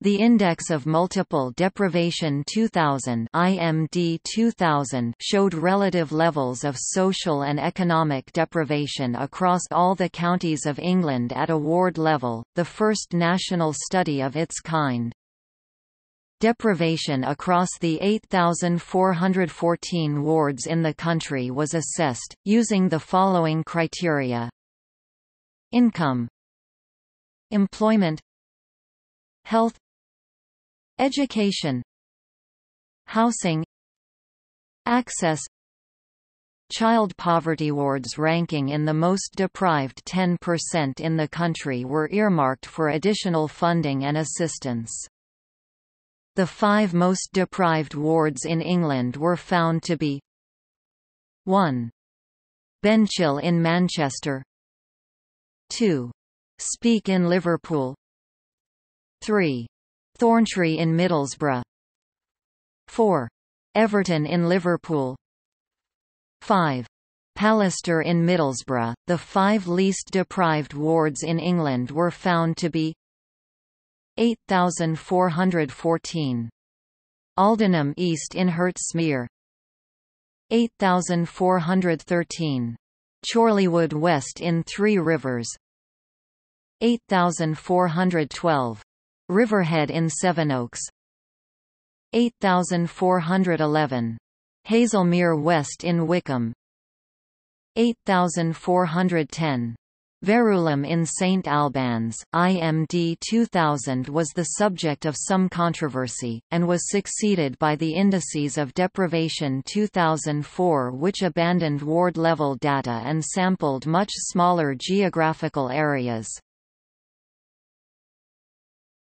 The Index of Multiple Deprivation 2000, IMD 2000 showed relative levels of social and economic deprivation across all the counties of England at a ward level, the first national study of its kind. Deprivation across the 8,414 wards in the country was assessed, using the following criteria. Income. Employment. Health Education Housing Access Child poverty wards ranking in the most deprived 10% in the country were earmarked for additional funding and assistance. The five most deprived wards in England were found to be 1. Benchill in Manchester 2. Speke in Liverpool 3. Thorntree in Middlesbrough 4. Everton in Liverpool 5. Pallister in Middlesbrough. The five least deprived wards in England were found to be 8414. Aldenham East in Hertsmere 8413. Chorleywood West in Three Rivers 8412. Riverhead in Sevenoaks 8411. Haslemere West in Wickham 8410. Verulam in St Albans, IMD 2000 was the subject of some controversy, and was succeeded by the Indices of Deprivation 2004 which abandoned ward-level data and sampled much smaller geographical areas.